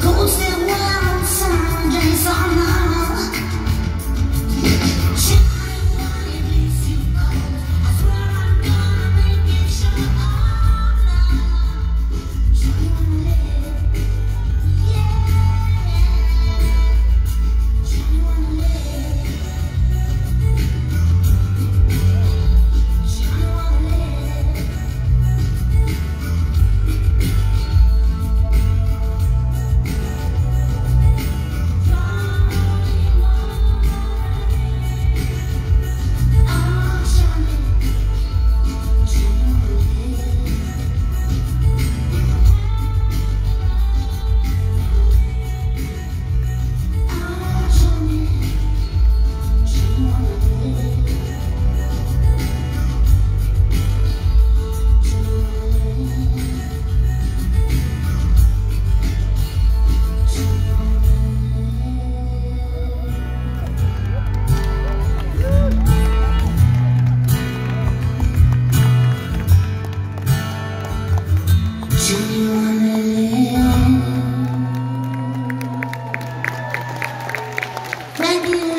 goes Frankie.